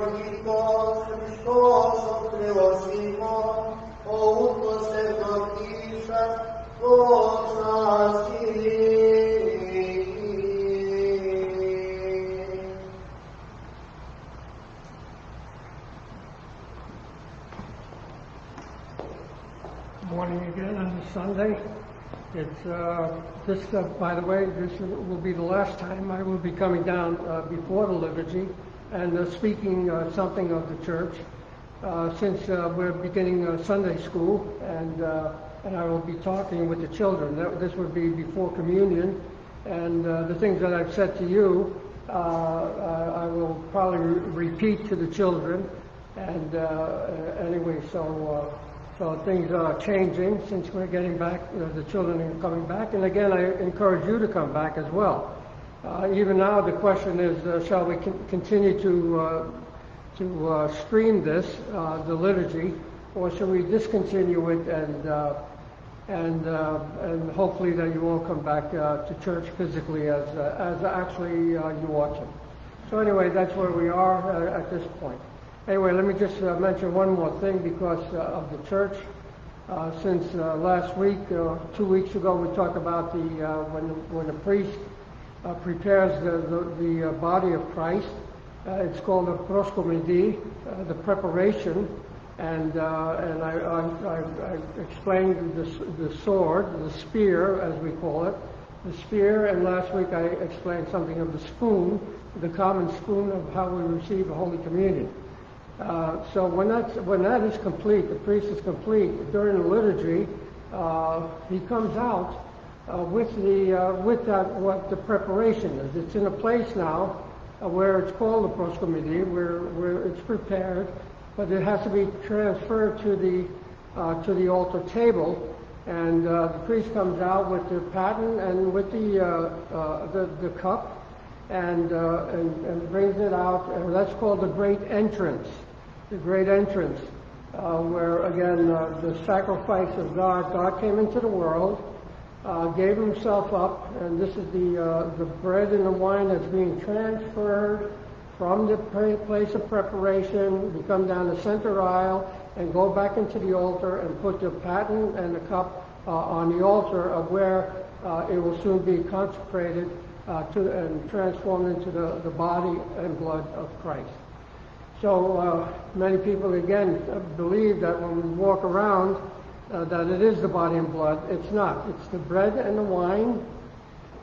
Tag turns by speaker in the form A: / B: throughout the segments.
A: Χριστός, Χριστός ο Θεός ημών, ο ούτως ευδοκίσας, ως ασυλή.
B: Morning again on this Sunday. It's uh, this, uh, by the way, this will be the last time I will be coming down uh, before the liturgy and uh, speaking uh, something of the church, uh, since uh, we're beginning uh, Sunday school, and uh, and I will be talking with the children. That, this would be before communion, and the things that I've said to you, I will probably re- repeat to the children. And anyway, so. So things are changing since we're getting back, you know, the children are coming back. And again, I encourage you to come back as well. Uh, even now, the question is, uh, shall we con- continue to, uh, to uh, stream this, uh, the liturgy, or shall we discontinue it and, uh, and, and hopefully that you all come back to church physically as, as actually you ought to. So anyway, that's where we are at this point. Anyway, let me just mention one more thing because of the church. Since last week, two weeks ago, we talked about the when the, when the priest uh, prepares the the, the uh, body of Christ. Uh, it's called the proskomidi, uh, the preparation, and and I, I, I, explained the, the sword, the spear, as we call it, the spear, and last week I explained something of the spoon, the common spoon of how we receive the Holy Communion. Uh, so when that's when that is complete, the priest is complete during the liturgy. Uh, he comes out with the uh, with that what the preparation is. It's in a place now uh, where it's called the proskomidi, where where it's prepared, but it has to be transferred to the uh, to the altar table. And uh, the priest comes out with the paten and with the uh, uh, the, the cup, and, uh, and, and brings it out. And that's called the great entrance, the great entrance, uh, where again uh, the sacrifice of God. God came into the world, uh, gave Himself up, and this is the uh, the bread and the wine that's being transferred from the place of preparation. We come down the center aisle and go back into the altar and put the paten and the cup uh, on the altar of where uh, it will soon be consecrated uh, to and transformed into the, the body and blood of Christ. So uh, many people again believe that when we walk around uh, that it is the body and blood. It's not. It's the bread and the wine.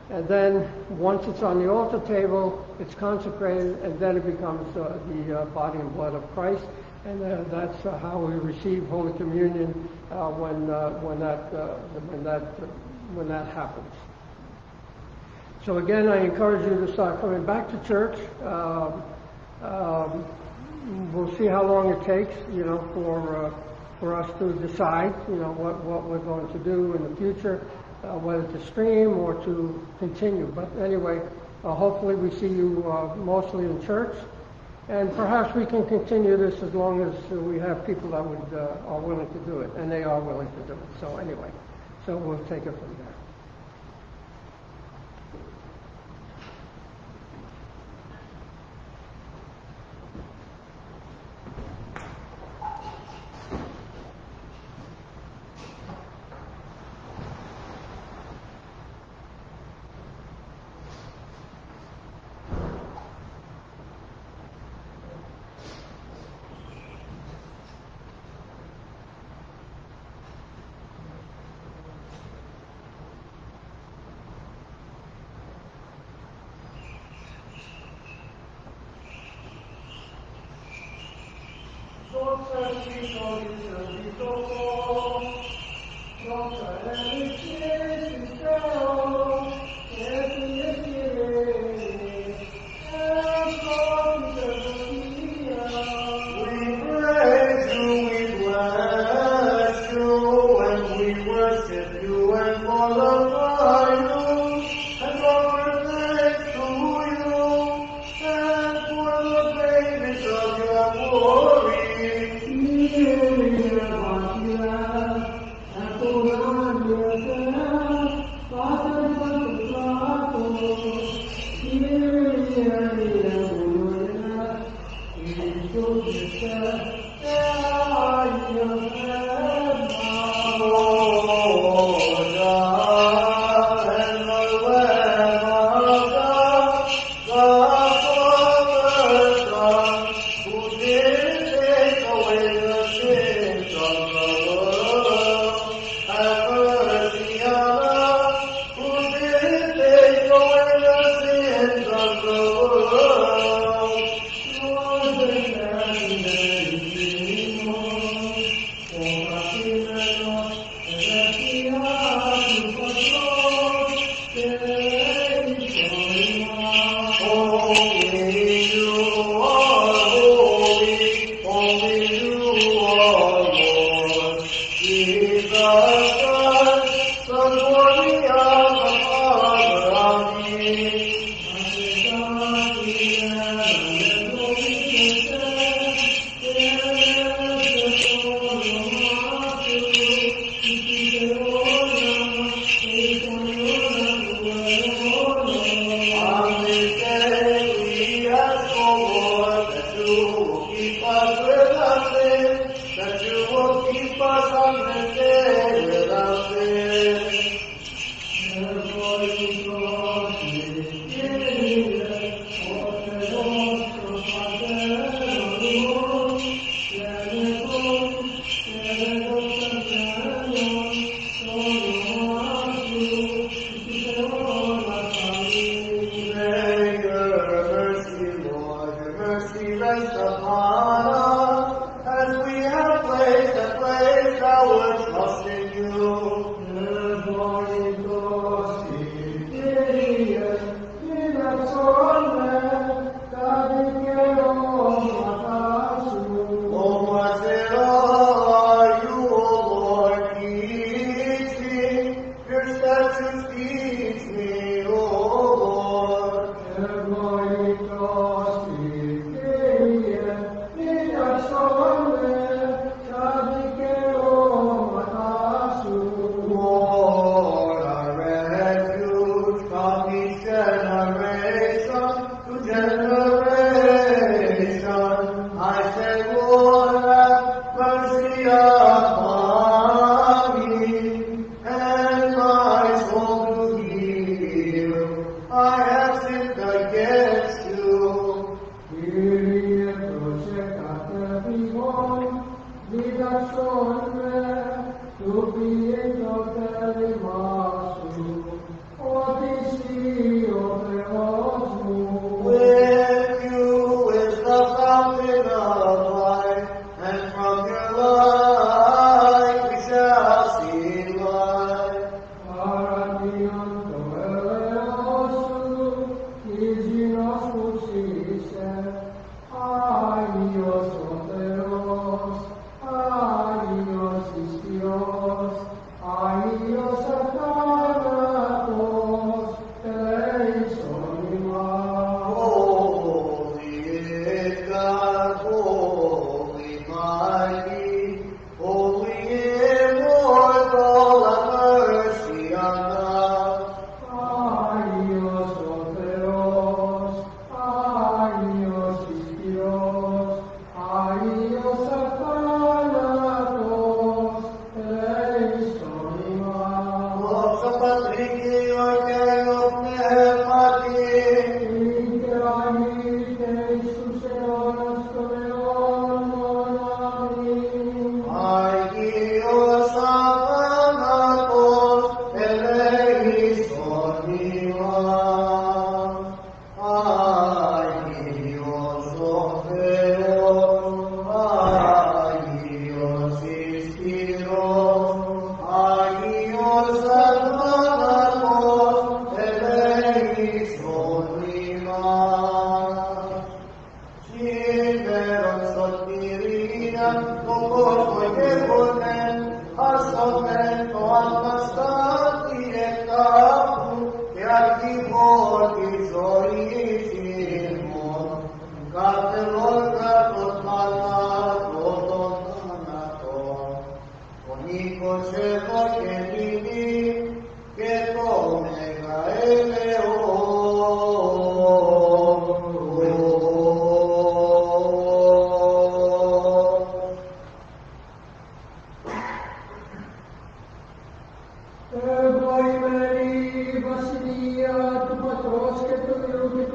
B: And then once it's on the altar table, it's consecrated, and then it becomes uh, the uh, body and blood of Christ. And uh, that's uh, how we receive Holy Communion uh, when when that uh, when that when that happens. So again, I encourage you to start coming back to church. Um, um, we'll see how long it takes, you know, for uh, for us to decide, you know, what what we're going to do in the future, uh, whether to stream or to continue. But anyway, uh, hopefully we see you uh, mostly in church, and perhaps we can continue this as long as we have people that would uh, are willing to do it, and they are willing to do it. So anyway, so we'll take it from there.
A: فقد Voi meni Vasilia, tu patros, que é tu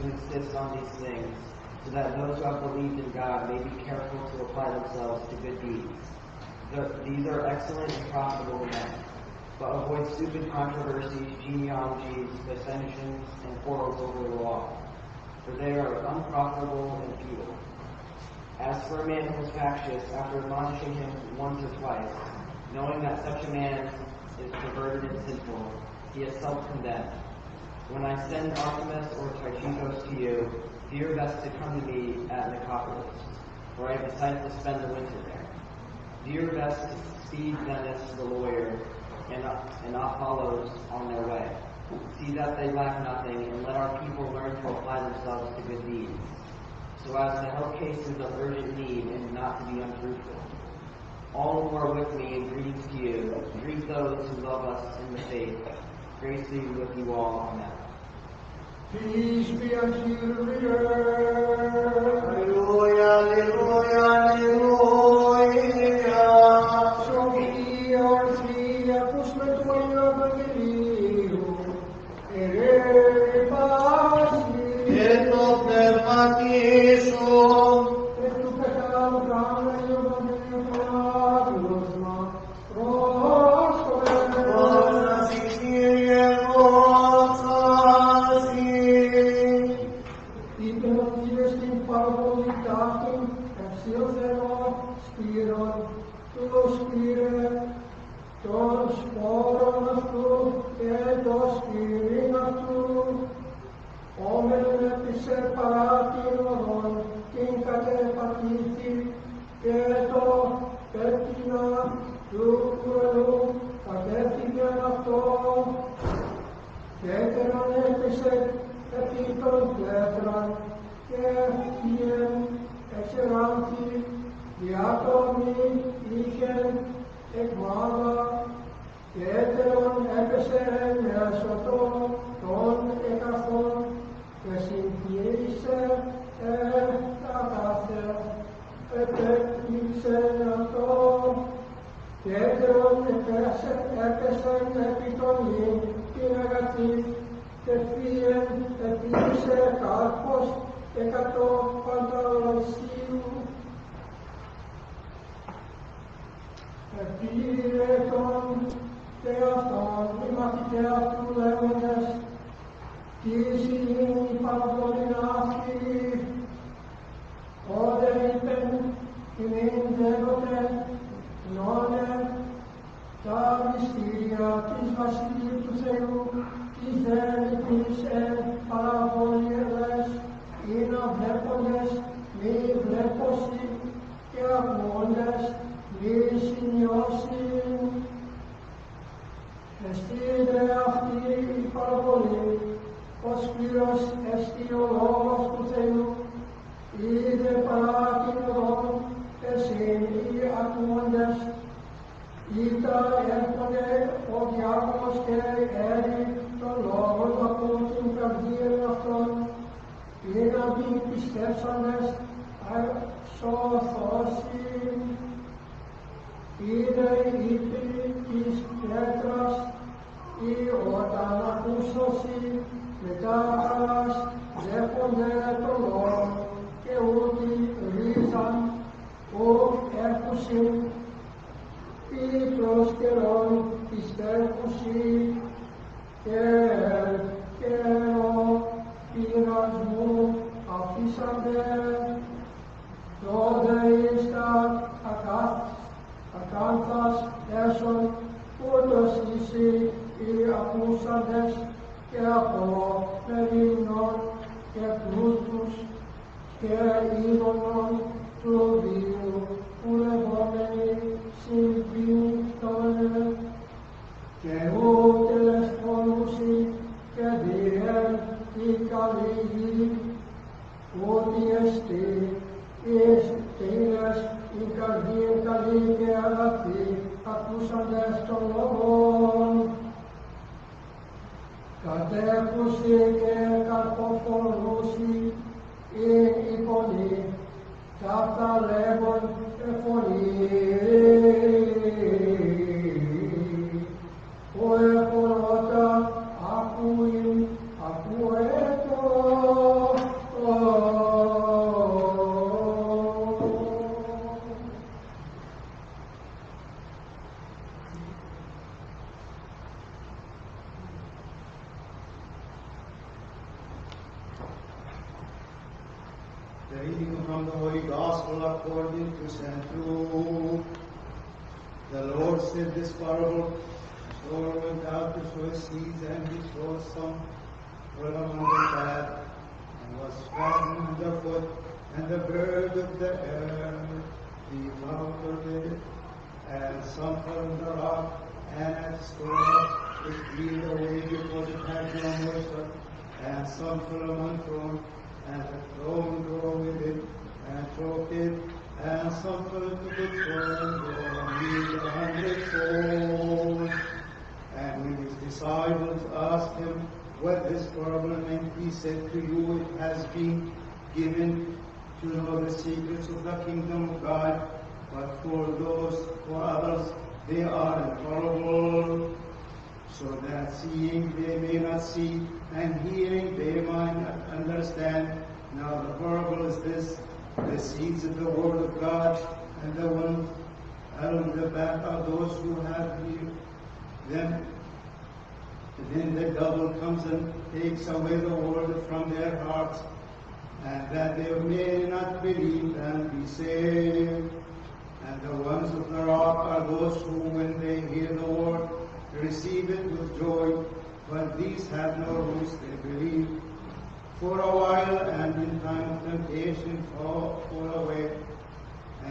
A: to
C: insist on these things, so that those who have believed in God may be careful to apply themselves to good deeds. The- These are excellent and profitable men. But avoid stupid controversies, genealogies, dissensions, and quarrels over the law, for they are unprofitable and futile. As for a man who is factious, after admonishing him once or twice, knowing that such a man is perverted and sinful, he is self-condemned. When I send Artemas or Tychicus to you, do your best to come to me at Nicopolis, for I have decided to spend the winter there. Do your best to speed Zenas the lawyer and, and Apollos on their way. See that they lack nothing, and let our people learn to apply themselves to good deeds, so as to help cases of urgent need and not to be unfruitful. All who are with me in greetings to you, greet those who love us in the faith. Grace be with you all. Amen.
B: Peace be unto you, the earth. Hallelujah, my love, Ερε πάση, εν διάκομη είχεν εκμάδα και έτερον έπεσε μέσω των εκαθών και συγχείρισε εν τα κάθε επέκνιξε αυτό και έτερον έπεσε, έπεσεν επί των γη την αγαθή και φύγεν επίησε κάρπος εκατό πανταλασίου. Κύριε τον Θεόστον, είμαστε και αυτού λέγοντες, τι σημαίνει παραπολήν άσκηρη, όντε είπεν, την έντεγοτε, νόνε, τα μυστήρια της Βασιλείου του Θεού, της ο Σπύρος εστί ο λόγος του Θεού, είδε παρά την οδόν, εσύν οι ακούοντες, Ήτα έρχονται ο διάβολος και έρει τον λόγο του από την καρδία αυτών, είναι ότι οι πιστεύσαντες σωθώσει. Είδε η της πέτρας ή όταν ακούσωση μετά άλλας δέχονται το λόγο και ότι ρίζαν ο έρχουσι ή προς καιρόν της έρχουσι και καιρό πειρασμού αφήσαντε τότε ήστα ακάνθας έσον ούτως εσύ οι ακούσαντες και από περίμνων και πλούτους και είδωνων του βίου που λεγόμενοι συμπίνητον και ούτε λεσπονούσι και διέν η καλή γη ότι εστί εις τίνες η καρδία καλή και αγαθή ακούσαντες των λόγων κατέκουσε και κακοφορούσε η υπονή, καυτά λέγον
D: εφωνή. God, and the ones on the back are those who have believed them. Then the devil comes and takes away the word from their hearts, and that they may not believe and be saved. And the ones of the rock are those who, when they hear the word, receive it with joy, but these have no roots, they believe. For a while, and in time of temptation, fall, fall away.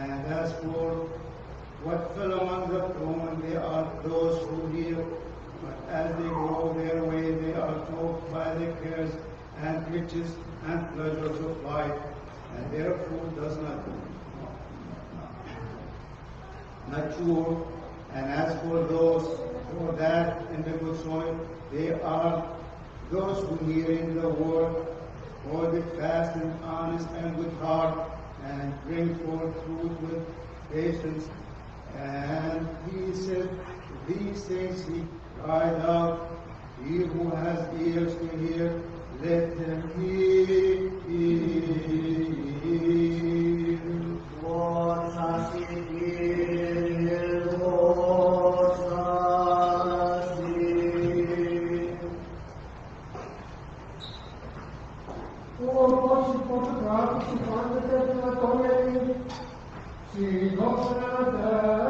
D: And as for what fell among the thorn, they are those who hear, but as they go their way, they are choked by the cares and riches and pleasures of life, and their does not mature. And as for those for that in the good soil, they are those who hearing the word, hold it fast and honest and with heart, and bring forth fruit with patience. And he said, These things he cried out, He who has ears to hear, let him hear.
B: O si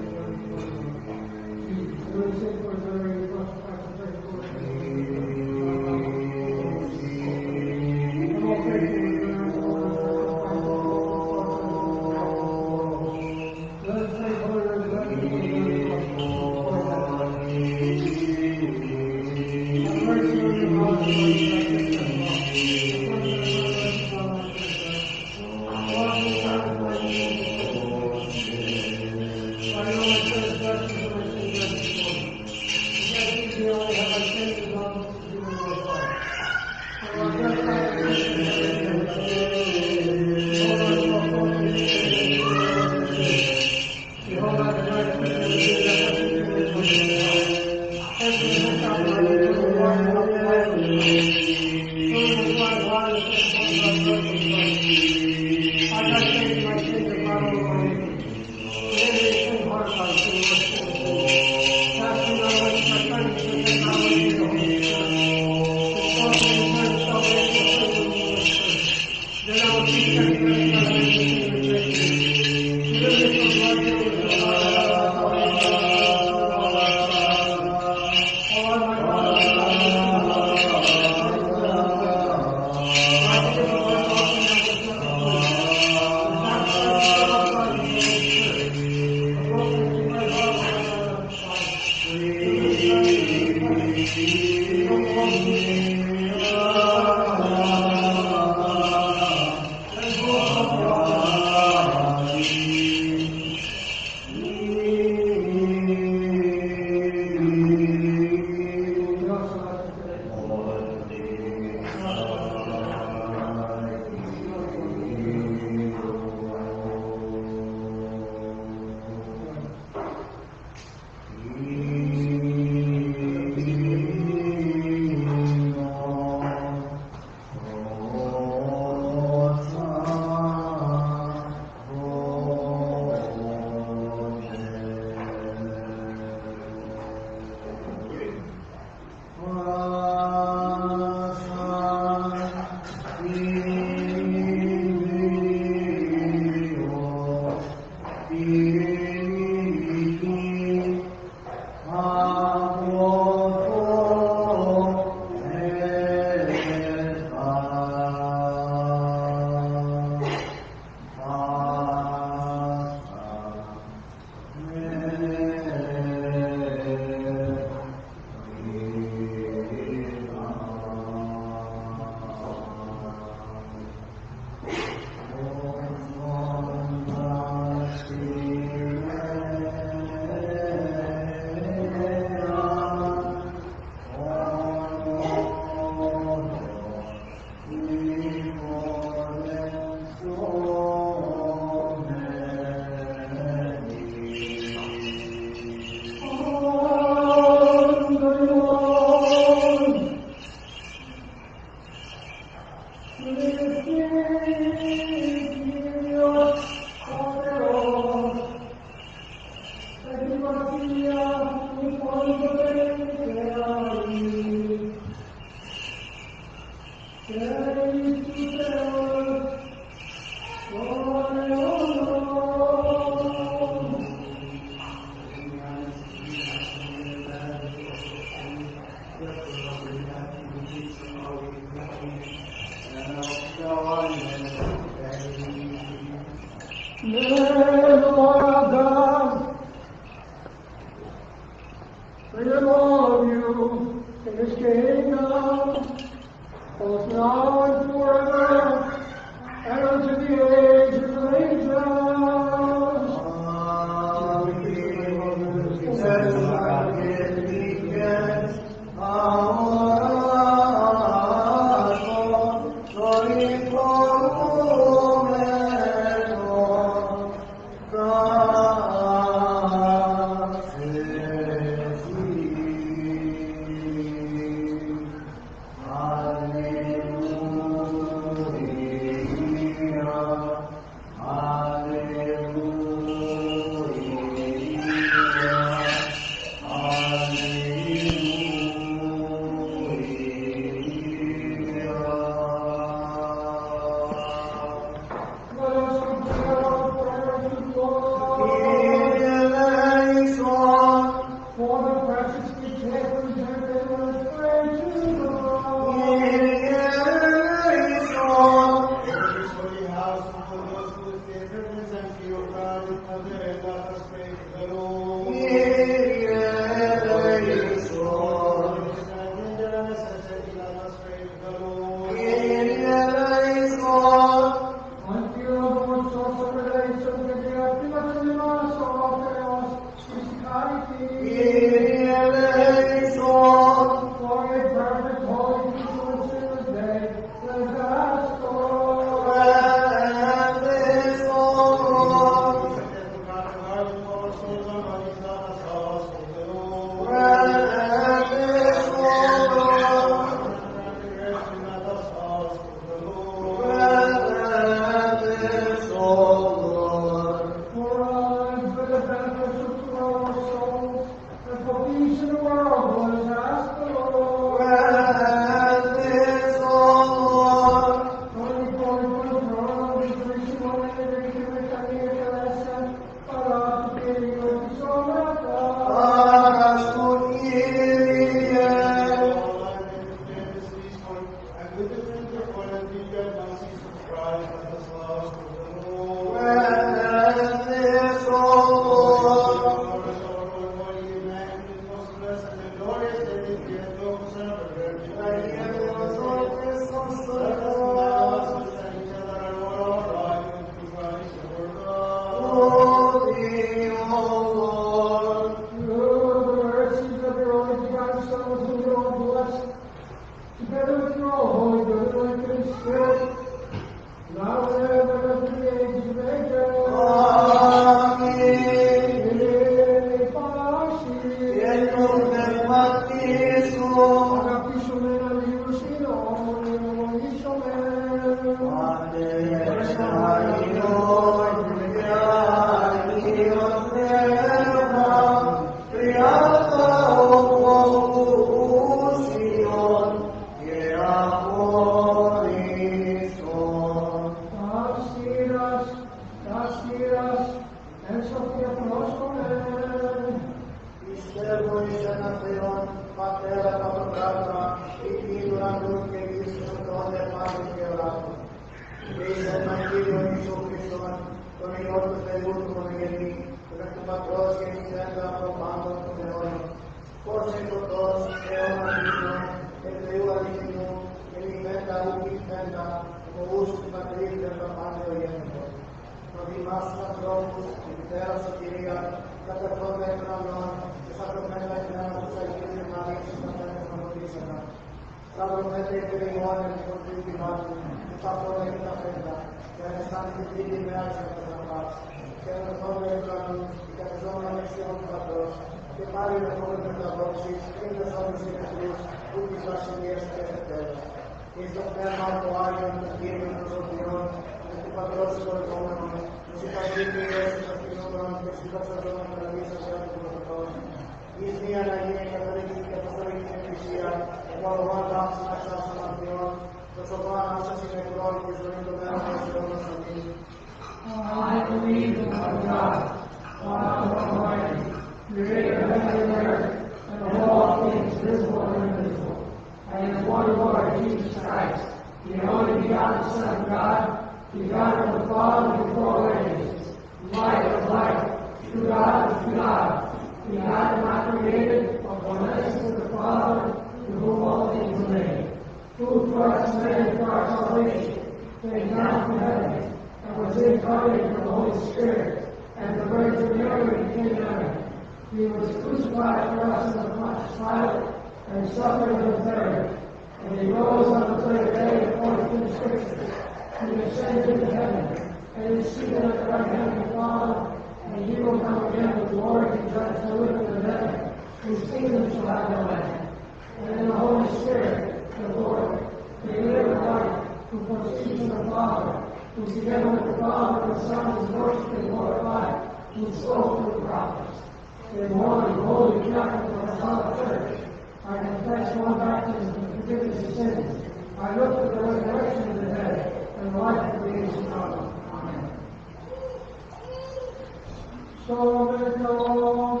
B: Sole Dios,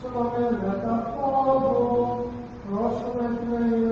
A: sole Dios, sole Dios,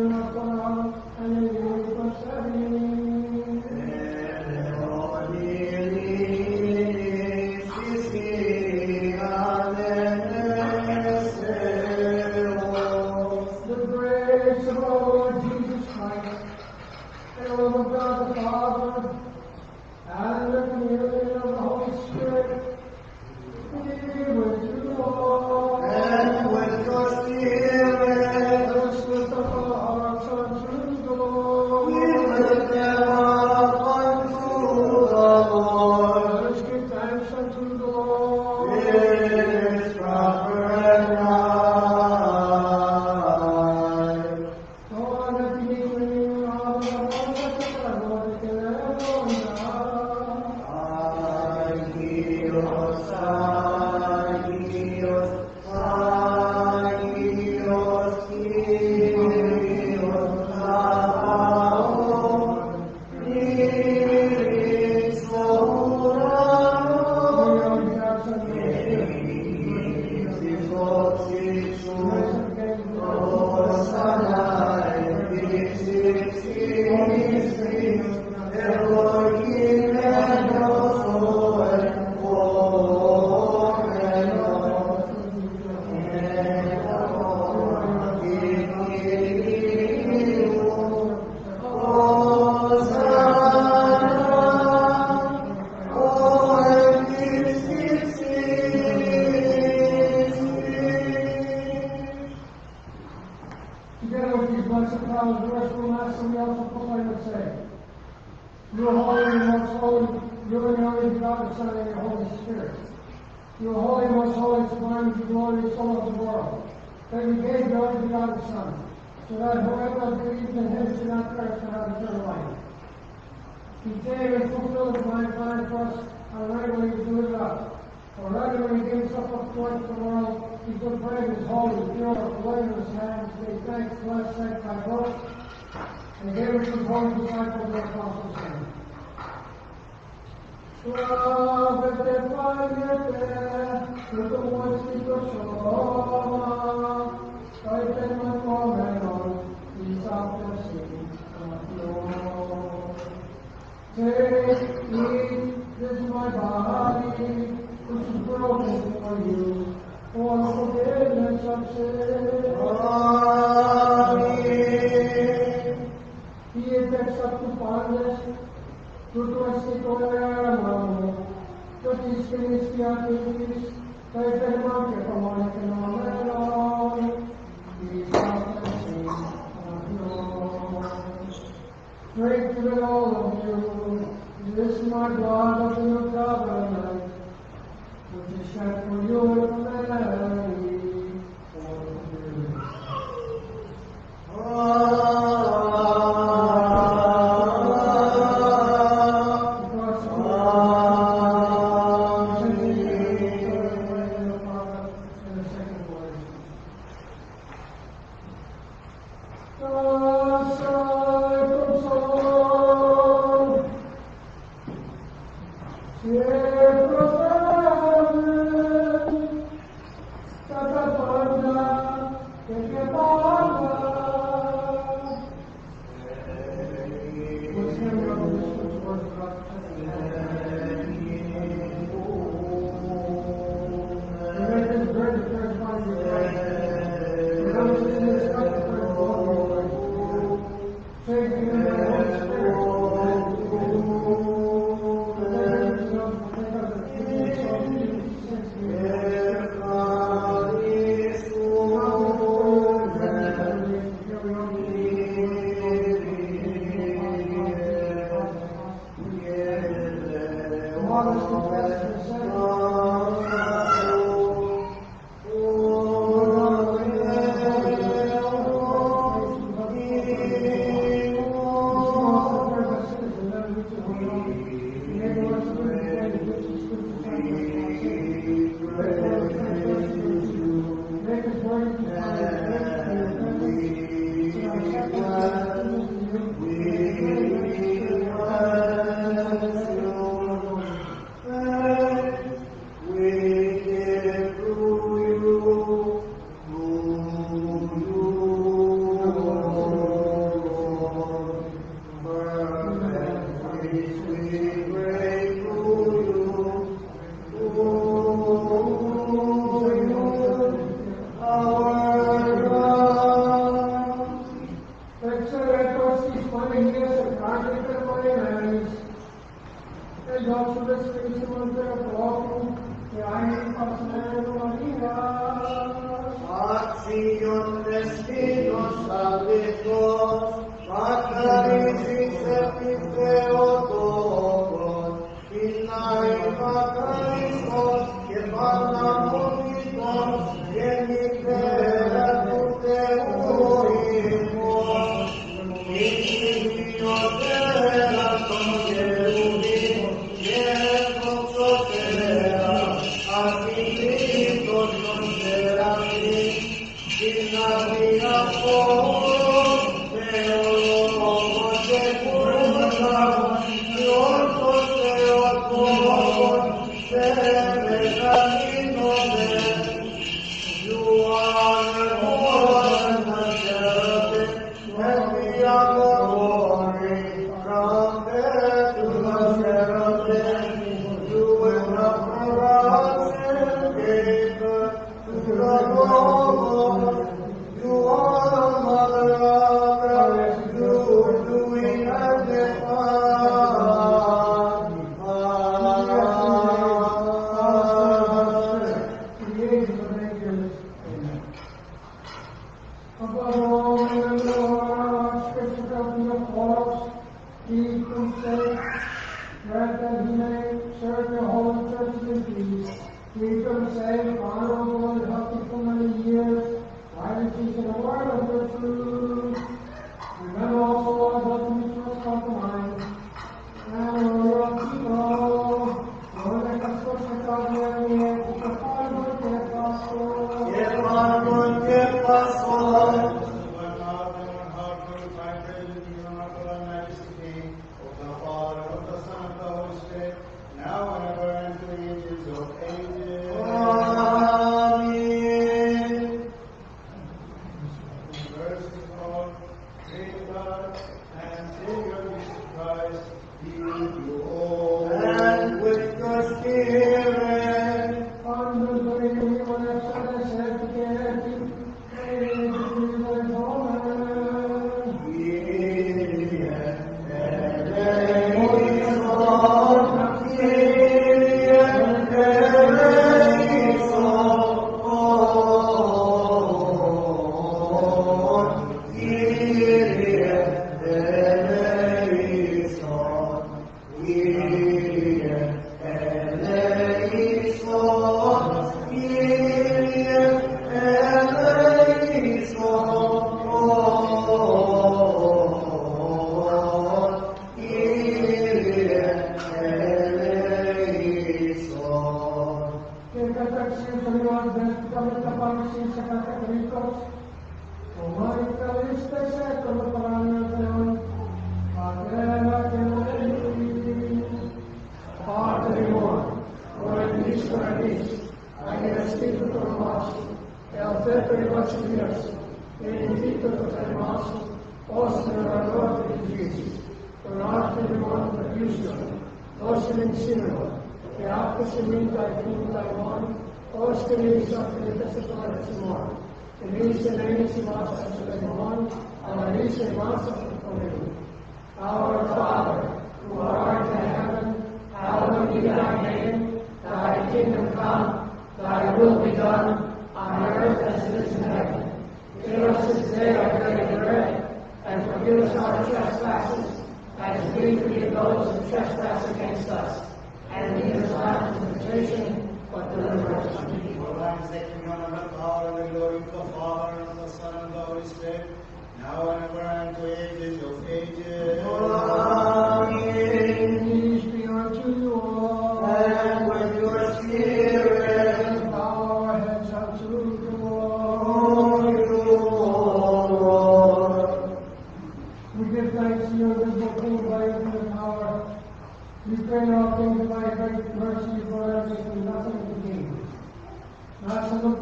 A: look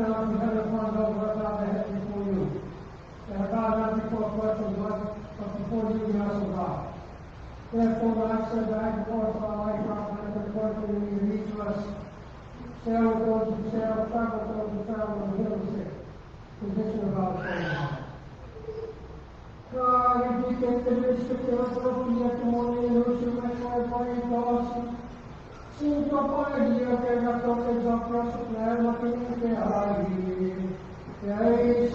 A: before you. Are bowed not before the God. Therefore, when I said back and forth of our life, our to of us, sail with those who travel with those travel, and heal the sick. Conviction of our soul. Cari di che te ne spettiamo proprio che muore e non si mette poi in posto. Sì, tuo poi Dio che la torre già presso ma che non che hai. E hai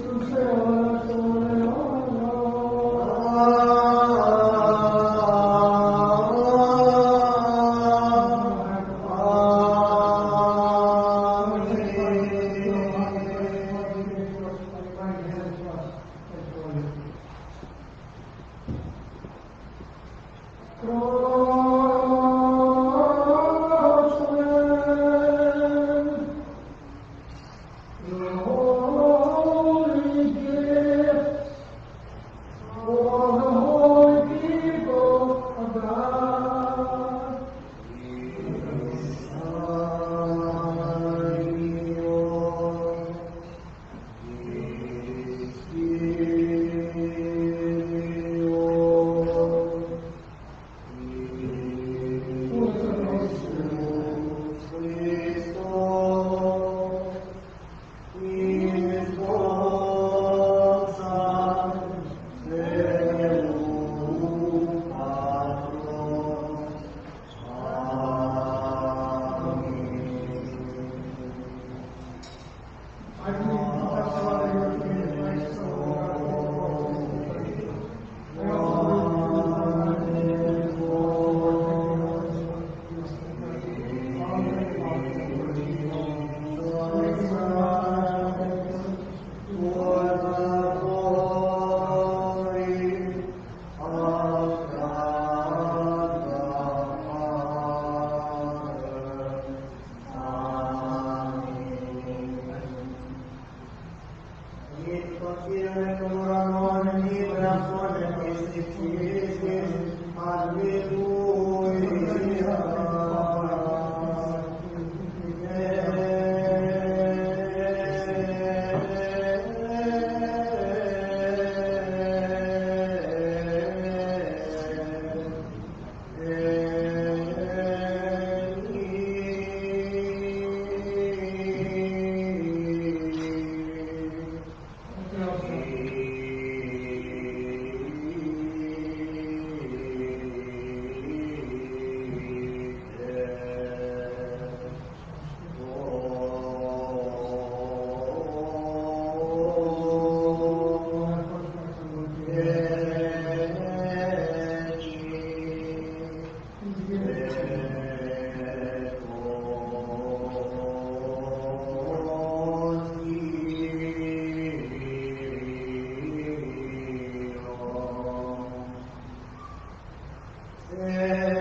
B: Yeah.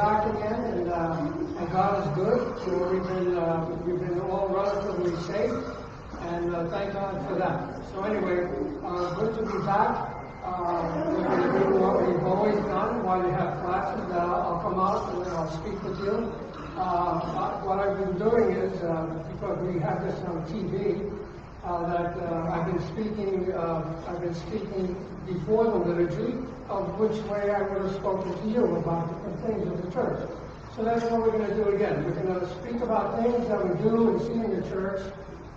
B: Back again, and, um, and God is good. So we've been uh, we've been all relatively safe, and uh, thank God for that. So anyway, uh, good to be back. Uh, we're going to do what we've always done while you have classes. Uh, I'll come out and then I'll speak with you. Uh, what I've been doing is, uh, because we have this on TV, uh, that uh, I've been speaking, uh, I've been speaking before the liturgy of which way I would have spoken to you about different things of the church. So that's what we're going to do again. We're going to speak about things that we do and see in the church.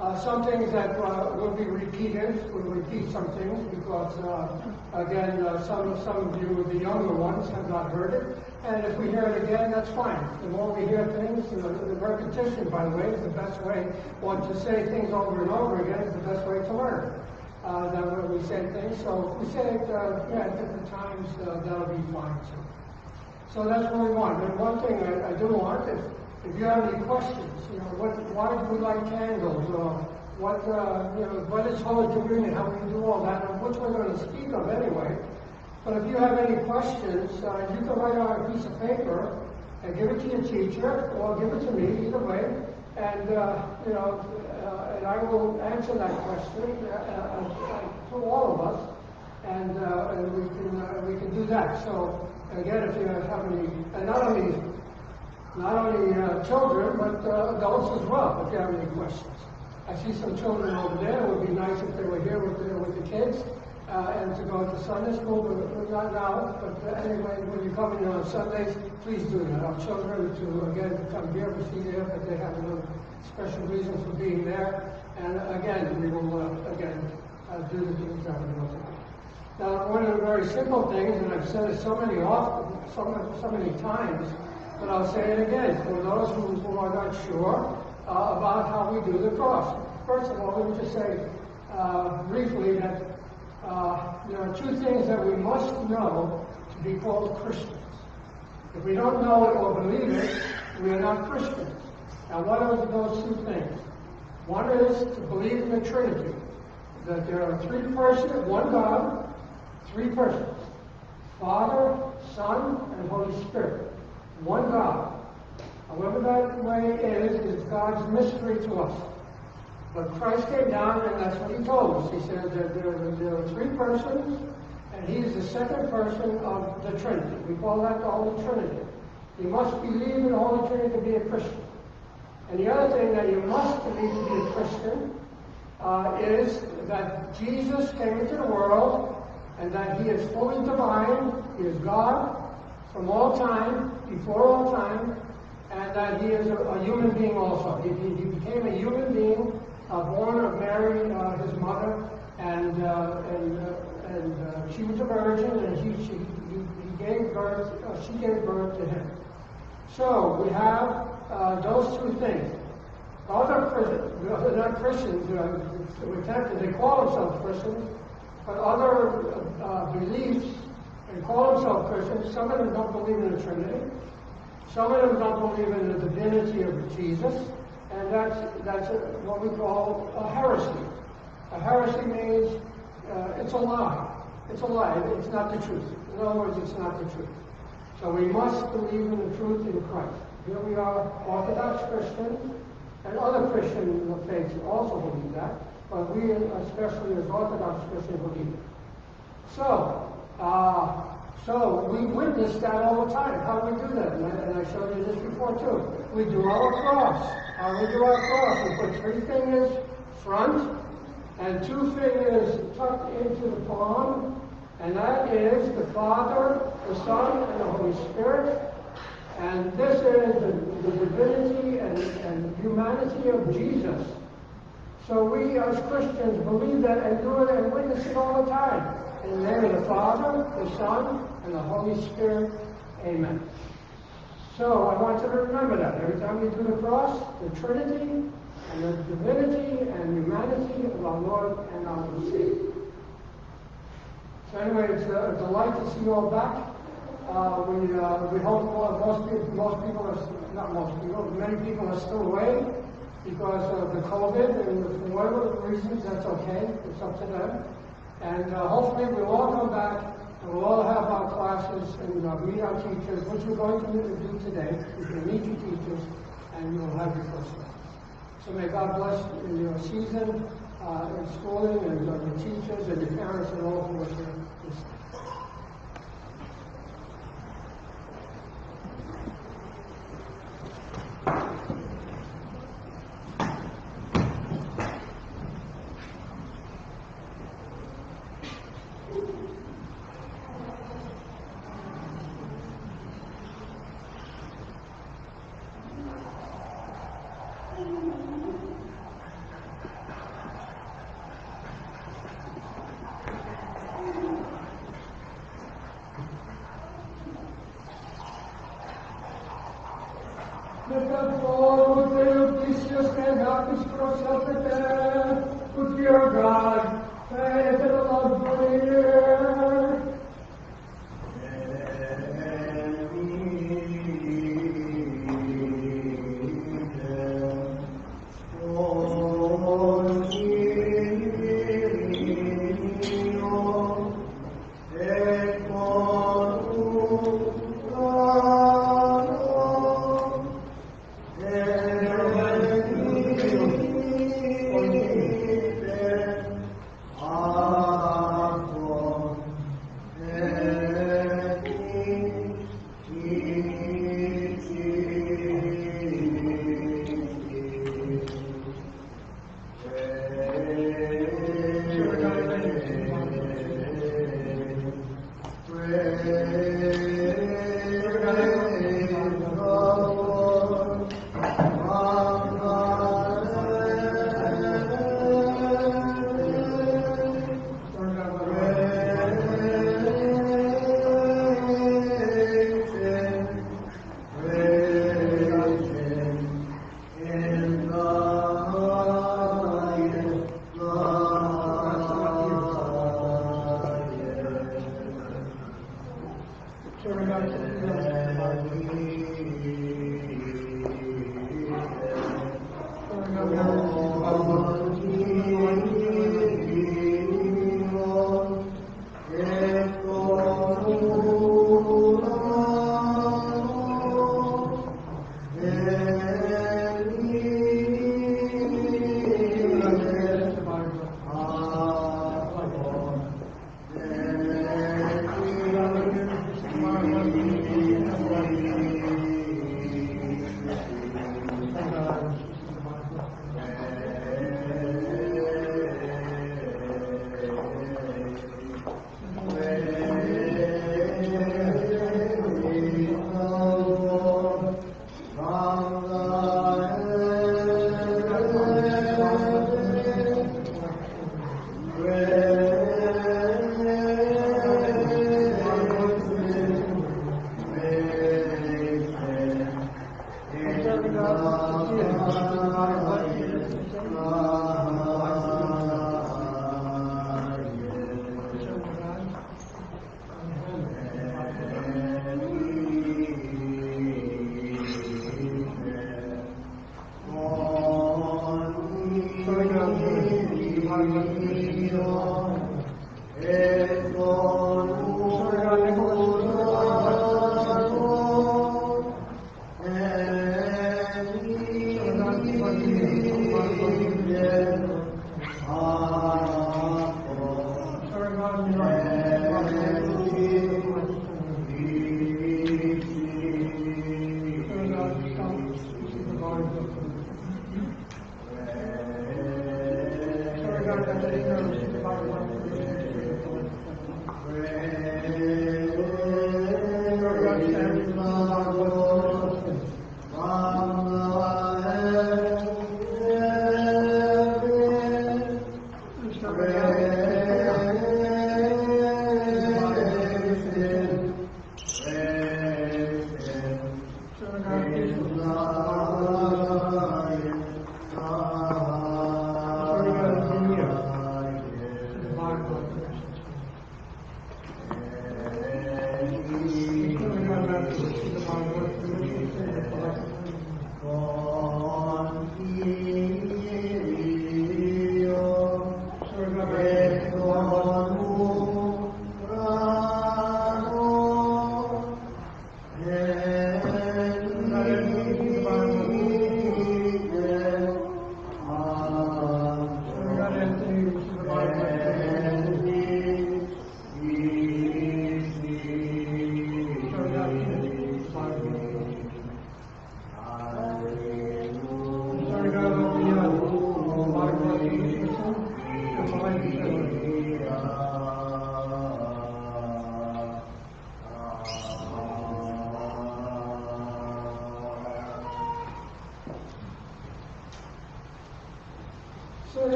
B: Uh, some things that uh, will be repeated. We'll repeat some things because, uh, again, uh, some some of you, the younger ones, have not heard it. And if we hear it again, that's fine. The more we hear things, know, the repetition, by the way, is the best way. Or to say things over and over again is the best way to learn. Uh, that way we say things. So if we say it uh, yeah, at different times, uh, that'll be fine too. So that's what we want. And one thing I, I do want is, if you have any questions, you know, what, why do we light candles, or what, uh, you know, what is Holy Communion, how we do all that, which we're going to speak of anyway. But if you have any questions, uh, you can write on a piece of paper and give it to your teacher, or give it to me, either way, and, uh, you know, uh, and I will answer that question uh, uh, all of us, and, uh, and we can uh, we can do that. So again, if you have any, and not only not only uh, children, but uh, adults as well, if you have any questions. I see some children over there. It would be nice if they were here with the, with the kids uh, and to go to Sunday school, but not now. But uh, anyway, when you come in on Sundays, please do that. Our children to, again, come here, we see there, but they have a special reason for being there. And again, we will, again, uh, do the things that to do. Now, one of the very simple things, and I've said it so many often, so, so many times, but I'll say it again for those who, who are not sure uh, about how we do the cross. First of all, let me just say uh, briefly that uh, there are two things that we must know to be called Christians. If we don't know it or believe it, we are not Christians. Now, what are those two things? One is to believe in the Trinity, that there are three persons, one God, three persons Father, Son, and Holy Spirit. One God. However that way is, is God's mystery to us. But Christ came down, and that's what he told us. He said that there, are- there are three persons, and he is the second person of the Trinity. We call that the Holy Trinity. You must believe in the Holy Trinity to be a Christian. And the other thing that you must believe to be a Christian uh, is that Jesus came into the world and that he is fully divine, he is God from all time, before all time, and that he is a, a human being also. He, he, became a human being, uh, born of Mary, uh, his mother, and uh, and uh, and uh, she was a virgin, and he she he, gave birth. Uh, she gave birth to him. So we have uh, those two things. Other Christians, not Christians, uh, we're tempted, they call themselves Christians, but other uh, beliefs and call themselves Christians, some of them don't believe in the Trinity, some of them don't believe in the divinity of Jesus, and that's, that's what we call a heresy. A heresy means uh, it's a lie. It's a lie. It's not the truth. In other words, it's not the truth. So we must believe in the truth in Christ. Here we are, Orthodox Christians, and other Christian faiths also believe that, but we, especially as Orthodox Christians, believe it. So, uh, so we witness that all the time. How do we do that? And I, and I showed you this before too. We do our cross. How we do our cross? We put three fingers front and two fingers tucked into the palm, and that is the Father, the Son, and the Holy Spirit. And this is the, the divinity and, and humanity of Jesus. So we as Christians believe that and do it and witness it all the time. In the name of the Father, the Son, and the Holy Spirit. Amen. So I want you to remember that. Every time you do the cross, the Trinity and the divinity and humanity of our Lord and our Savior. So anyway, it's a delight to see you all back. Uh, we, uh, we hope most people, most people are, not most people, many people are still away.
A: because of the COVID and for whatever reasons, that's okay. It's up to them. And uh, hopefully we'll all come back and we'll all have our classes and uh, meet our teachers, which we're going to do today. You can meet your teachers and you'll have your first lesson. So may God bless you in your season uh, in schooling and uh, your teachers and your parents and all who are here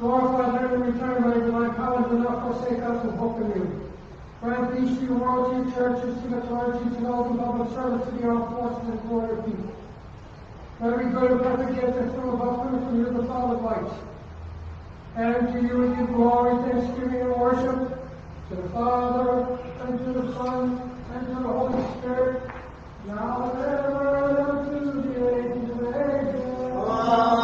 B: Glorify them in return by your divine power do not forsake us and hope in you. Grant peace to your royalty, churches, to the clergy, to those in public service, to the armed forces, and to our people. Let every good and perfect gift that from above coming from you, the Father of light. And to you we give glory, thanksgiving, and worship, to the Father, and to the Son, and to the Holy Spirit, now and ever, and to the age of ages.
A: Amen.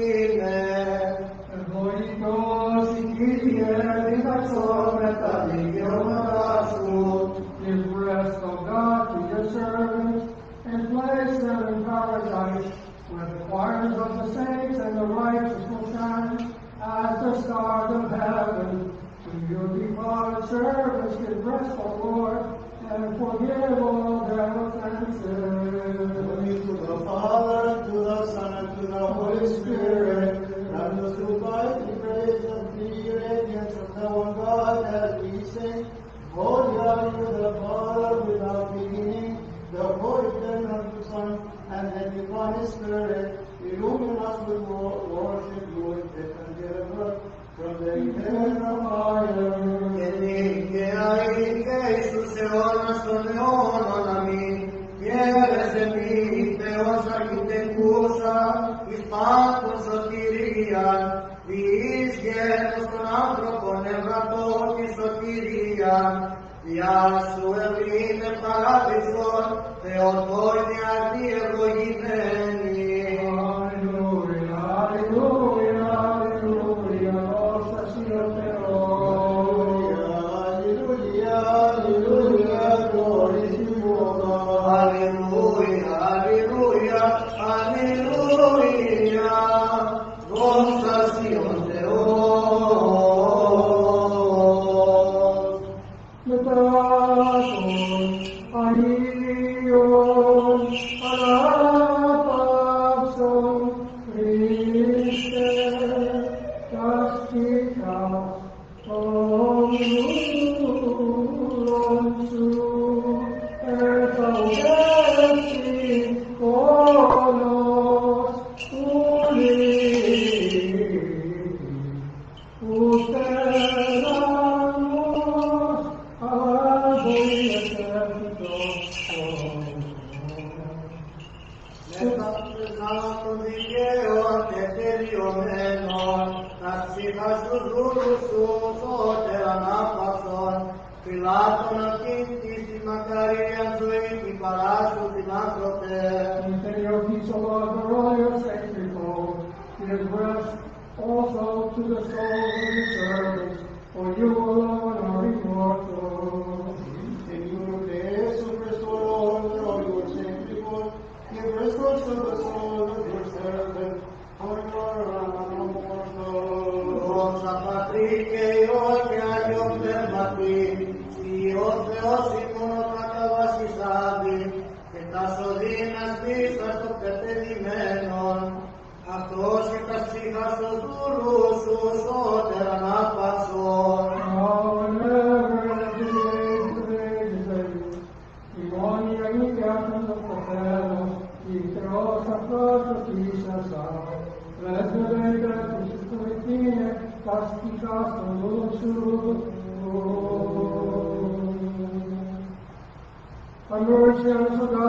A: Spirit.
B: Gracias.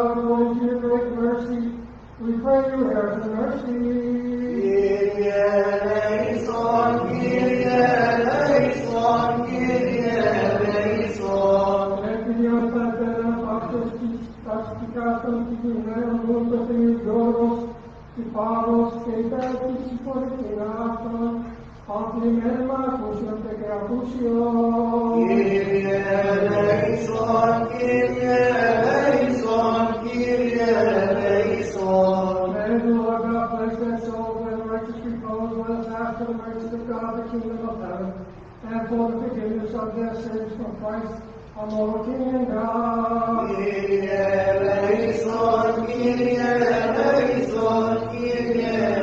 B: sacrifice on our King God.
E: Eleison, eleison,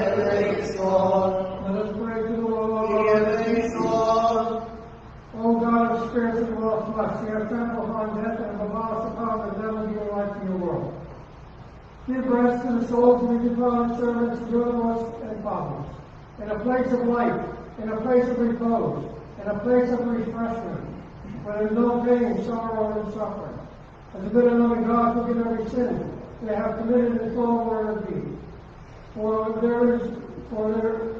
E: eleison.
B: Let us pray to the Lord.
E: Eleison.
B: O God of spirits and world flesh, you have trampled upon death and have lost upon the devil your life in the world. Give rest to the souls of your departed servants, journalists, and fathers, in a place of light, in a place of repose, in a place of refreshment, there's no pain, sorrow, and suffering. As a good and loving God, forgive every sin they have committed in thought, word, and deed. For there is, for there,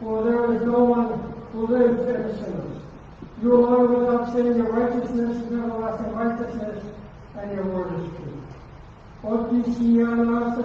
B: for there is no one who lives as sinners. You alone without sin, your righteousness is everlasting righteousness, and your word is true.
A: Отнесена со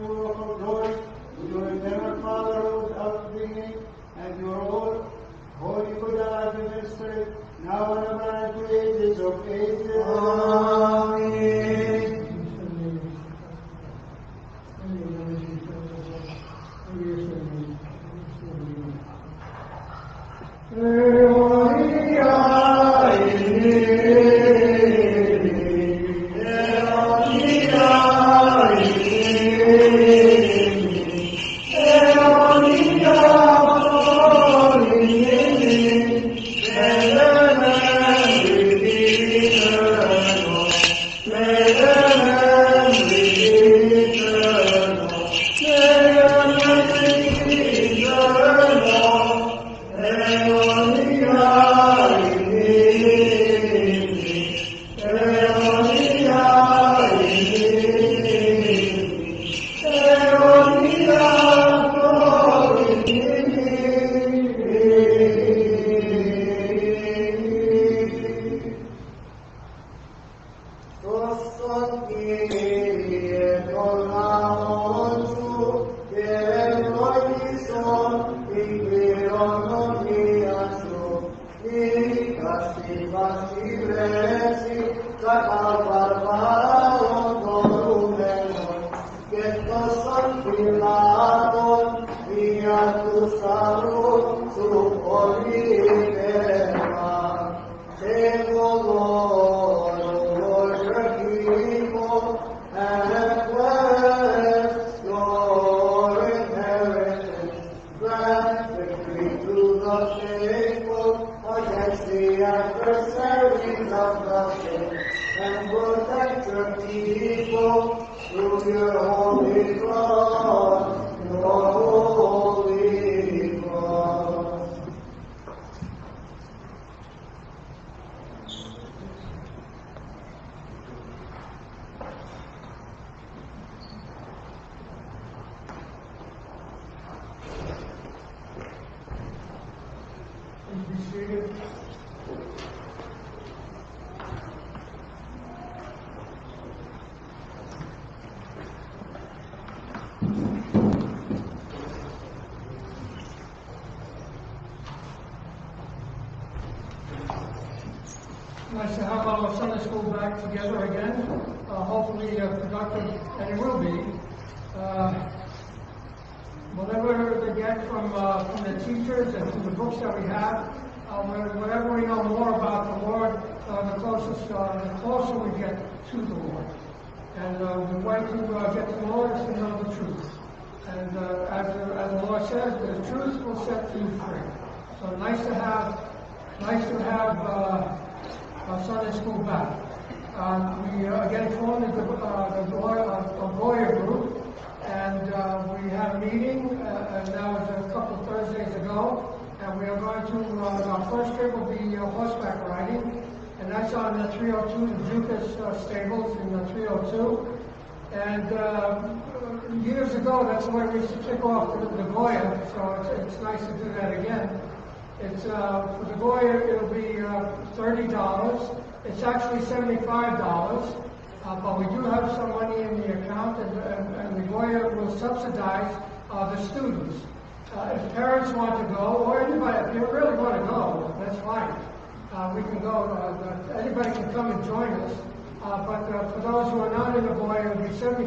A: Spirit, now and at the age of ages. Amen.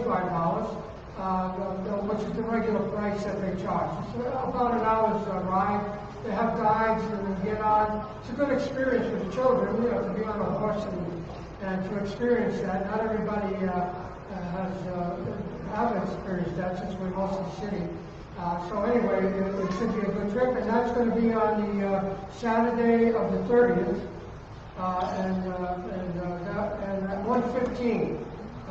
B: $25, uh, uh which is the regular price that they charge. It's about an hour's uh, ride. They have guides and they get on. It's a good experience for the children, you know, to be on a horse and, and to experience that. Not everybody uh, has uh, have experienced that since we're mostly city. Uh, so anyway, it, it, should be a good trip, and that's going to be on the uh, Saturday of the 30th, uh, and uh, and uh, that, and at 1:15.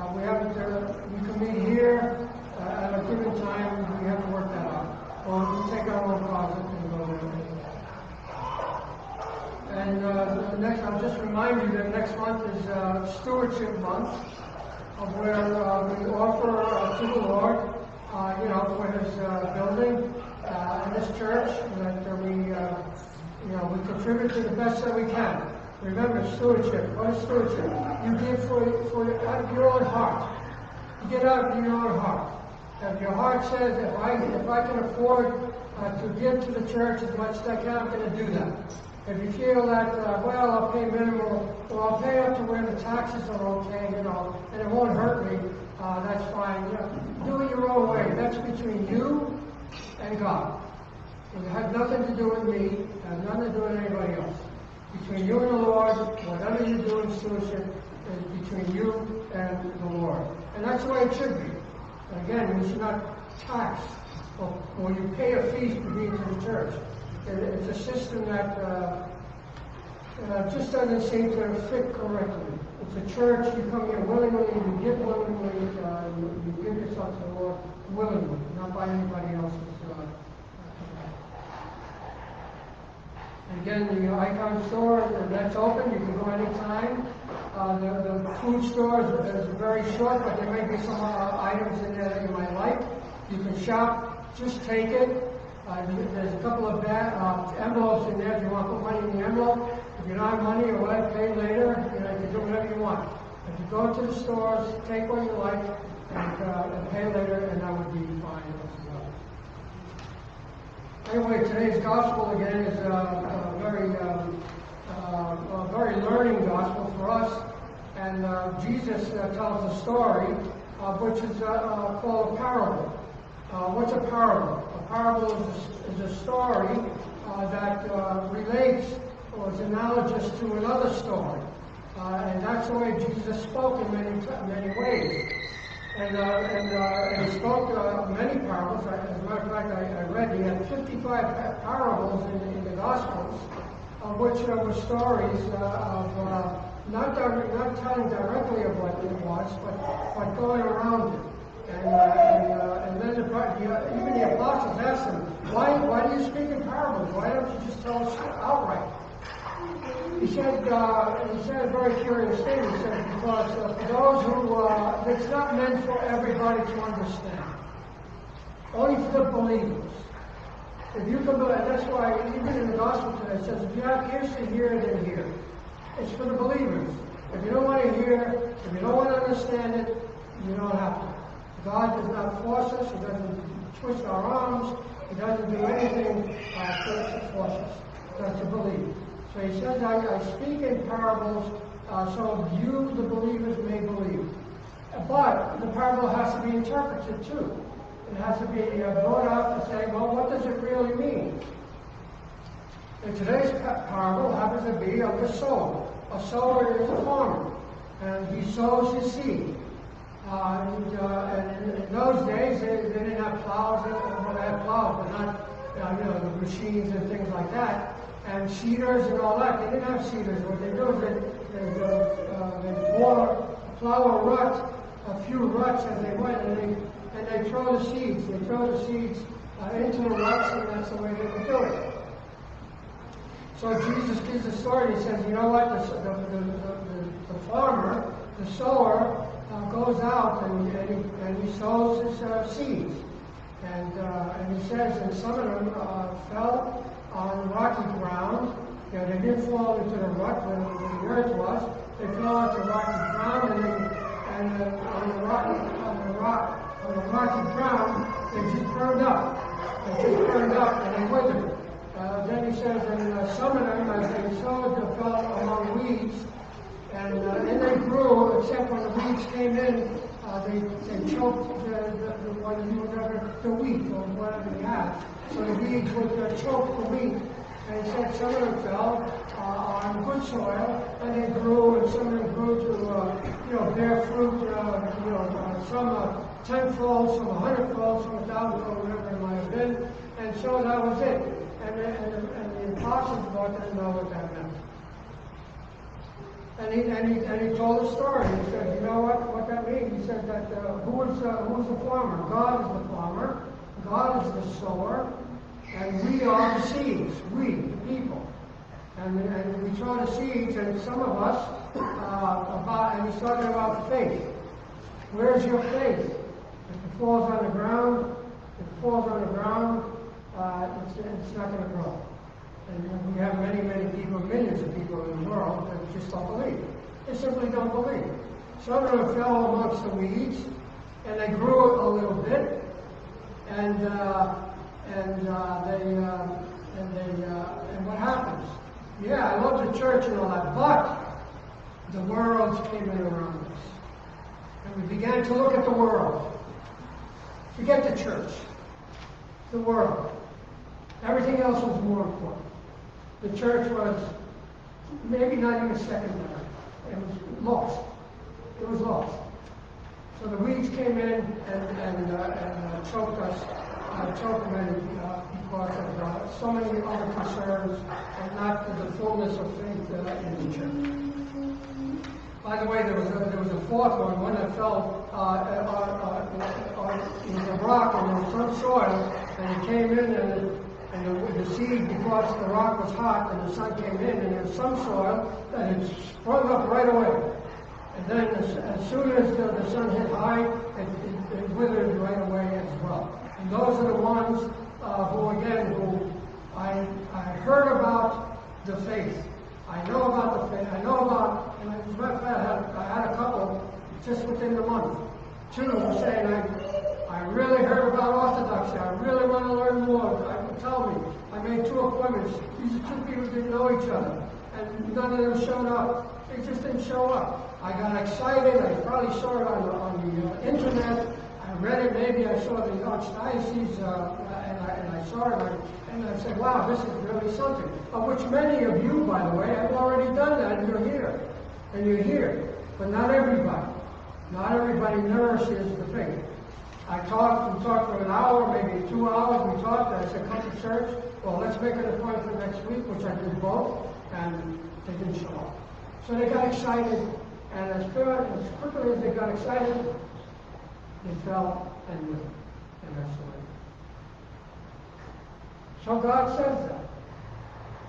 B: Uh, we have to, we can be here uh, at a given time. We have to work that out. Or we take our own closet and go there. And uh, next, I'll just remind you that next month is uh, Stewardship Month, of where uh, we offer uh, to the Lord, uh, you know, for His uh, building uh, and this church, that uh, we, uh, you know, we contribute to the best that we can. Remember, stewardship. What is stewardship? You give for, for out of your own heart. You get out of your own heart. If your heart says, if I, if I can afford uh, to give to the church as much as I can, I'm going to do that. If you feel that, uh, well, I'll pay minimal, or I'll pay up to where the taxes are okay, you know, and it won't hurt me, uh, that's fine. You know, do it your own way. That's between you and God. It has nothing to do with me, has nothing to do with anybody else. Between you and the Lord, whatever you do in stewardship is between you and the Lord. And that's the way it should be. Again, we should not tax or, you pay a fee for being to the church. It, it's a system that uh, uh, just doesn't seem to fit correctly. It's a church, you come here willingly, you give willingly, uh, you, you give yourself to the Lord willingly, not by anybody else's. Uh, and again, the icon store, that's open, you can go anytime. Uh, the, the food store is, is very short, but there may be some uh, items in there that you might like. You can shop, just take it. Uh, there's a couple of ba- uh, envelopes in there if you want to put money in the envelope. If you don't have money or whatever, pay later. You know, you can do whatever you want. If you go to the stores, take what you like, and, uh, and pay later, and that would be fine. Anyway, today's gospel again is uh, a very, um, uh, a very learning gospel for us. And uh, Jesus uh, tells a story, uh, which is uh, called a parable. What's a parable? A parable is a, is a story that relates or is analogous to another story. And that's the way Jesus spoke in many, many ways. And, uh, and, uh, and he spoke uh, many parables. As a matter of fact, I, I read he had 55 parables in, the- in the Gospels, uh, which uh, were stories of not, dir- not telling directly of what it was, but, but going around it. And, uh, and, uh, and then the, the, even the apostles asked him, why, why do you speak in parables? Why don't you just tell us outright? He said, uh, he said a very curious thing. He said, because uh, for those who, uh, it's not meant for everybody to understand. Only for the believers. If you can, and that's why even in the gospel today it says, if you have ears to hear, then hear. It's for the believers. If you don't want to hear, if you don't want to understand it, you don't have to. God does not force us. He doesn't twist our arms. He doesn't do anything uh, to force us. That's to believe. So he says, I, I speak in parables uh, so you, the believers, may believe. But the parable has to be interpreted too. It has to be uh, brought out to say, well, what does it really mean? And today's parable happens to be of the sower. A sower is a farmer, and he sows his seed. Uh, and, uh, and in, those days, they, they didn't have plows. They, well, they had plows, but not, uh, you know, the machines and things like that. And seeders and all that. They didn't have seeders. What they do is they, they, uh, they a rut, a few ruts as they went, and they, and they throw the seeds. They throw the seeds uh, into the ruts, and that's the way they would do it. So Jesus gives a story. He says, you know what? The, the, the, the, the farmer, the sower, uh, goes out and, and, he, and he sows his uh, seeds. And, uh, and he says, and some of them uh, fell on rocky ground. You know, they didn't fall into the rut where the earth was. They fell onto rocky ground, and, and uh, on the rocky, on the rock, on the rocky ground, they just burned up. They just burned up, and they withered. Uh, then he says, and uh, some of them, as they sowed, they fell among weeds, and uh, then they grew, except when the weeds came in, uh, they, they choked the, the, the, what- whatever, the wheat or whatever they had. So the weeds would uh, choke the wheat, And said some of them fell uh, on good soil, and they grew, and some of them grew to, uh, you know, bear fruit, uh, you know, uh, some uh, tenfold, some a hundredfold, some a thousandfold, whatever it might have been. And so that was it. And, and, and the apostles didn't know what that meant. And he, and he, and he told a story. He said, you know what, what that means? He said that, uh, who is, uh, who is the farmer? God is the farmer. God is the sower. And we are the seeds. We, the people. And, and we throw the seeds, and some of us, uh, about, and he's talking about faith. Where's your faith? If it falls on the ground, if it falls on the ground, uh, it's, it's not going to grow. And we have many, many people, millions of people in the world that just don't believe. They simply don't believe. Some of them fell amongst the weeds, and they grew a little bit, and uh, and uh, they uh, and they uh, and what happens? Yeah, I love the church and all that, but the world came in around us, and we began to look at the world. Forget the church, the world. Everything else was more important. The church was maybe not even secondary. It was lost. It was lost. So the weeds came in and, and, uh, and uh, choked us, uh, choked many uh, because of uh, so many other concerns and not the fullness of faith in the church. By the way, there was a, there was a fourth one, one that fell uh, in the rock and in some soil, and it came in and, it, and the, the seed, because the rock was hot and the sun came in, and there was some soil and it sprung up right away. And then as, as soon as the, the sun hit high, it, it, it withered right away as well. And those are the ones uh, who, again, who I, I heard about the faith. I know about the faith. I know about, and as a matter of fact, I had, I had a couple just within the month. Two of were saying, I, I really heard about Orthodoxy. I really want to learn more. I, tell me. I made two appointments. These are two people who didn't know each other. And none of them showed up. They just didn't show up. I got excited. I probably saw it on the, on the uh, internet. I read it. Maybe I saw the Archdiocese, uh, and, I, and I saw it. And I, and I said, wow, this is really something. Of which many of you, by the way, have already done that, and you're here. And you're here. But not everybody. Not everybody nourishes the faith. I talked, and talked for an hour, maybe two hours, we talked, I said, come to church. Well, let's make an appointment next week, which I did both, and they didn't show up. So they got excited, and as, as quickly as they got excited, they fell and knew, and that's the way. So God says that.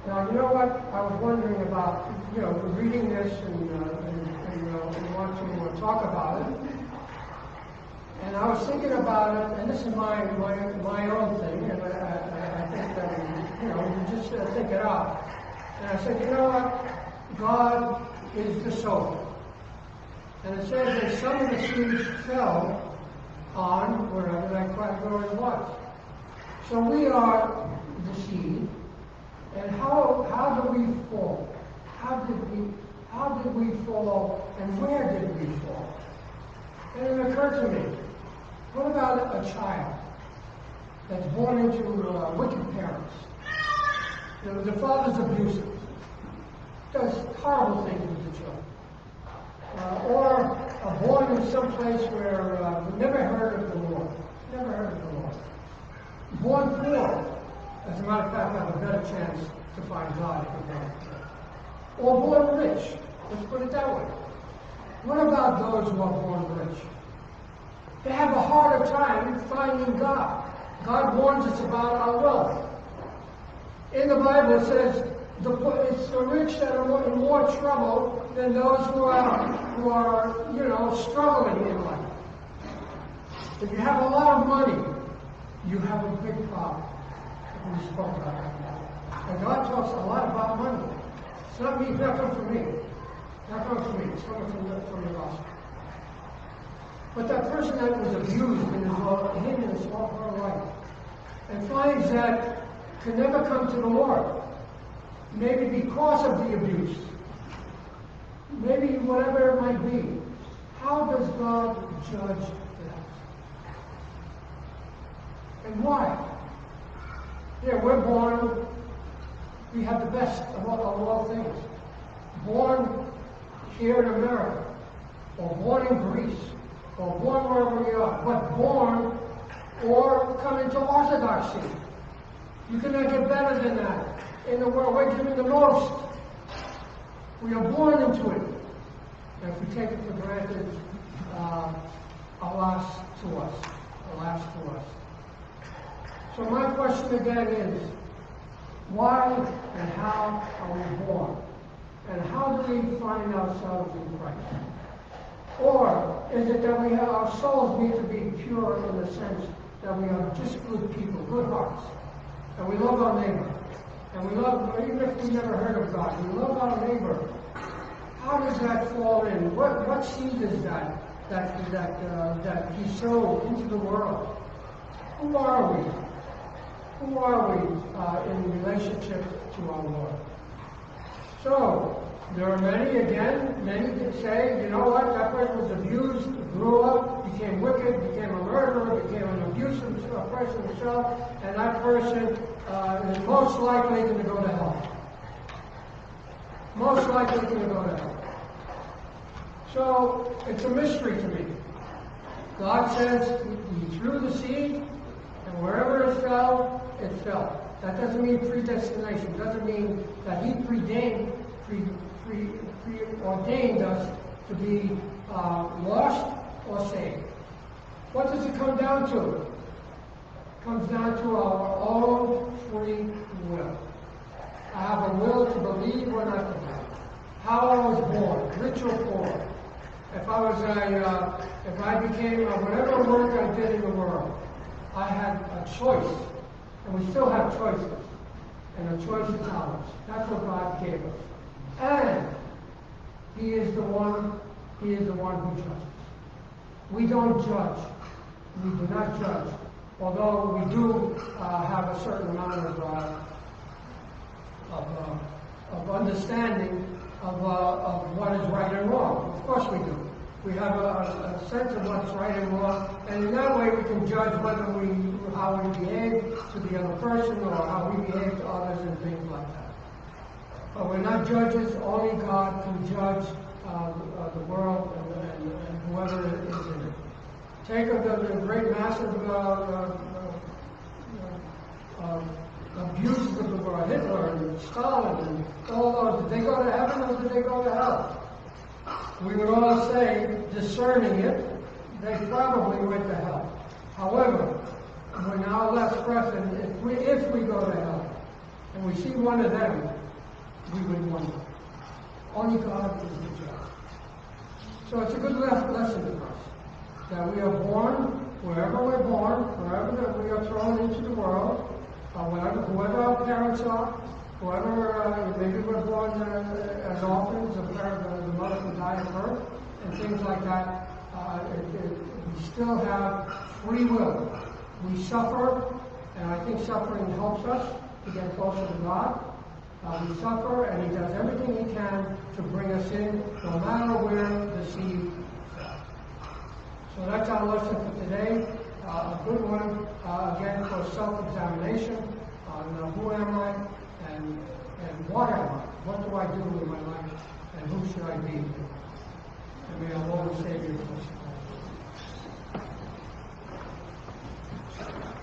B: Now, you know what? I was wondering about, you know, reading this and, uh, and, and, uh, to talk about it. And I was thinking about it, and this is my my, my own thing, and I, I, I think that, you know, you just uh, think it out. And I said, you know what? God is the sower. And it says that some of the seeds fell on wherever that category was. So we are the seed. And how how do we fall? How did we how did we fall and where did we fall? And it occurred to me, what about a child that's born into uh, wicked parents? You know, the father's abusive, does horrible things with the children. Uh, or uh, born in some place where uh, never heard of the Lord. Never heard of the Lord. Born poor. As a matter of fact, have a better chance to find God if poor. Or born rich. Let's put it that way. What about those who are born rich? They have a harder time finding God. God warns us about our wealth. In the Bible it says the, it's the rich that are in more trouble than those who are who are you know struggling in life. If you have a lot of money, you have a big problem. We spoke about that. And God talks a lot about money. It's not me, not coming from me. Not coming from me, it's coming from the, from the gospel. But that person that was abused in his him in his whole, whole life, and finds that can never come to the Lord, maybe because of the abuse, maybe whatever it might be, how does God judge that? And why? Yeah, we're born we have the best of all, of all things. Born here in America, or born in Greece, or born wherever we are, but born or come into orthodoxy. You cannot get better than that. In the world, we're given the most. We are born into it. And if we take it for granted, uh, alas to us. Alas to us. So my question again is, why and how are we born? And how do we find ourselves in Christ? Or is it that we have, our souls need to be pure in the sense that we are just good people, good hearts, and we love our neighbor, and we love, even if we never heard of God, we love our neighbor. How does that fall in? What, what seed is that that that uh, that He sowed into the world? Who are we? Who are we uh, in relationship to our Lord? So, there are many, again, many that say, you know what, that person was abused, grew up, became wicked, became a murderer, became an abusive person himself, and that person uh, is most likely going to go to hell. Most likely going to go to hell. So, it's a mystery to me. God says he threw the seed, and wherever it fell, it fell. That doesn't mean predestination. It doesn't mean that he preordained, pre, pre, preordained us to be uh, lost or saved. What does it come down to? It comes down to our own free will. I have a will to believe or not to believe. How I was born, rich or poor. If I was a, uh, if I became uh, whatever work I did in the world, I had a choice, and we still have choices, and the choice is ours. That's what God gave us, and He is the one. He is the one who judges. We don't judge. We do not judge, although we do uh, have a certain amount of uh, of, uh, of understanding of, uh, of what is right and wrong. Of course we do. We have a, a, sense of what's right and wrong, and in that way we can judge whether we, how we behave to the other person or how we behave to others and things like that. But we're not judges. Only God can judge uh, uh, the world and, and, and, whoever is in it. Take of the, the great massive uh, uh, uh, abuses of the world, Hitler and Stalin and all those. Did they go to heaven or did they go to hell? We would all say, discerning it, they probably went to hell. However, we're now left present, if we, if we go to hell, and we see one of them, we would wonder. Only God is the judge. So it's a good lesson for us that we are born, wherever we're born, wherever that we are thrown into the world, wherever, whoever our parents are, whoever, uh, maybe we're born uh, as orphans, a parent, uh, the mother who died of birth, and things like that, uh, it, it, we still have free will. We suffer, and I think suffering helps us to get closer to God. Uh, suffer, and He does everything He can to bring us in, no matter where the seed. So that's our lesson for today. Uh, a good one, uh, again, for self-examination on uh, who am I and, and what am I? What do I do with my life? And who should I be? And may our Lord and Savior bless you.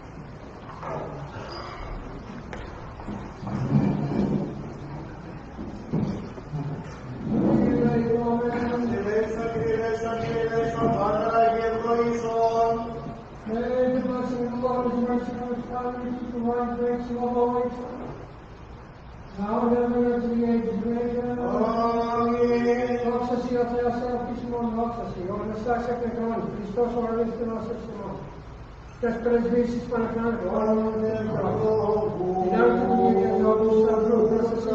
B: Τας πρεσβήσεις παρακαλώ. Την άρτη του Σταυρού, θα σας